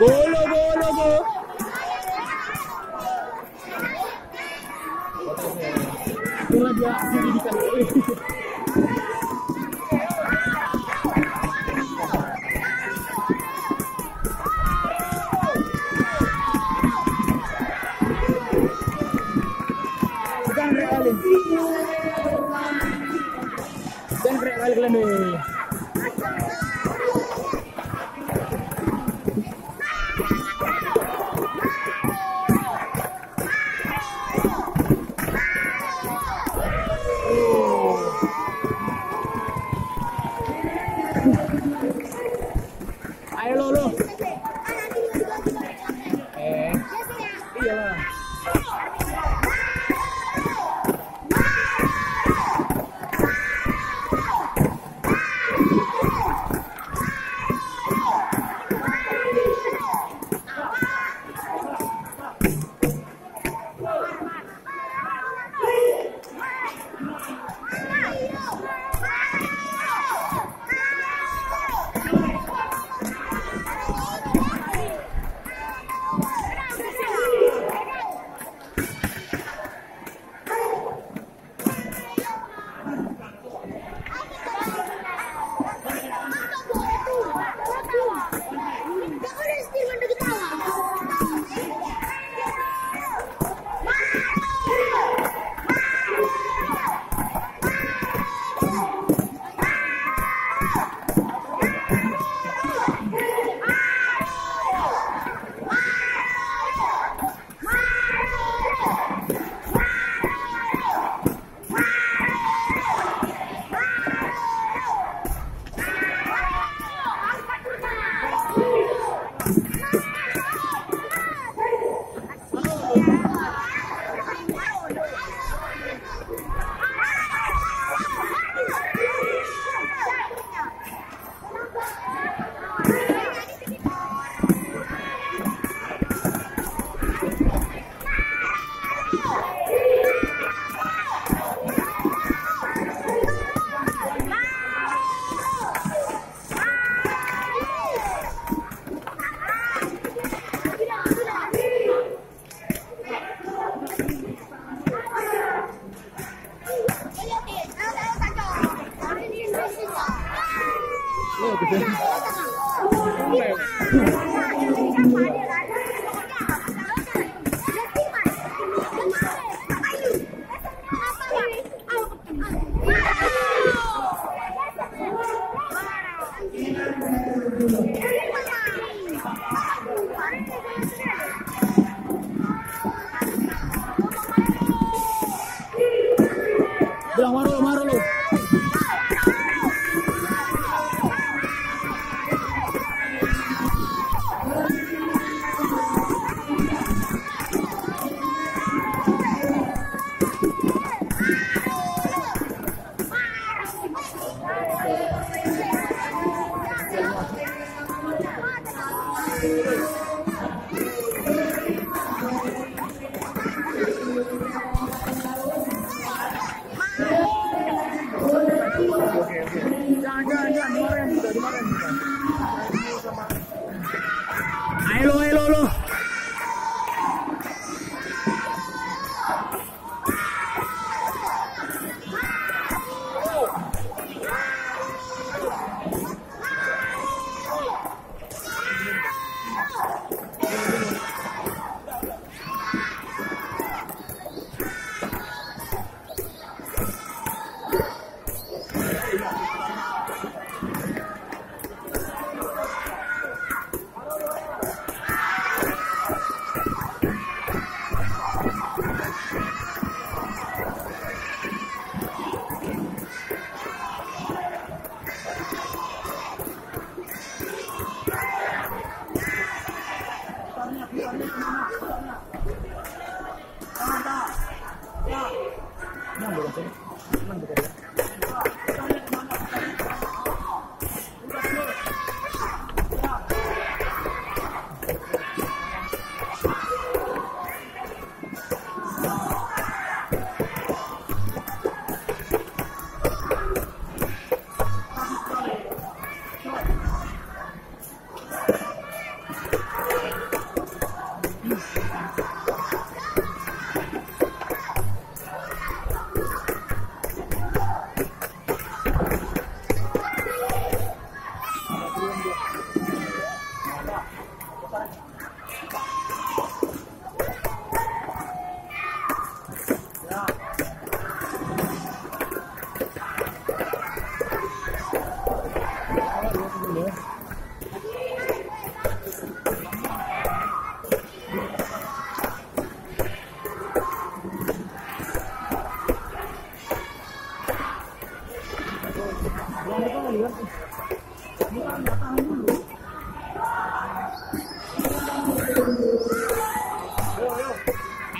बोलो बोलो बोलो Itulah dia pendidikan. Dan balik lagi. Oke.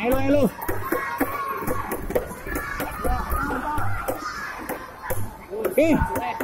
Ayo. Eh.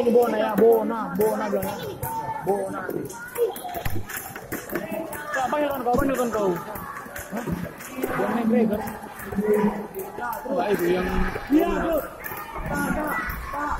Ini Bona ya, Bona, Bona bilangnya. Bona. Kak, panggilkan kau, panggilkan kau. Hah? Bona McGregor. Enggak itu yang Iya, bro. Pak, Pak, Pak.